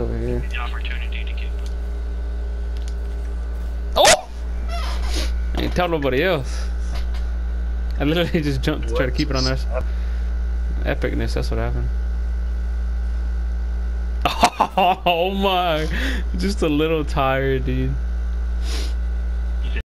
over here. Oh! I ain't tell nobody else. I literally just jumped to try to keep it on us. Epicness, that's what happened. Oh my! Just a little tired, dude.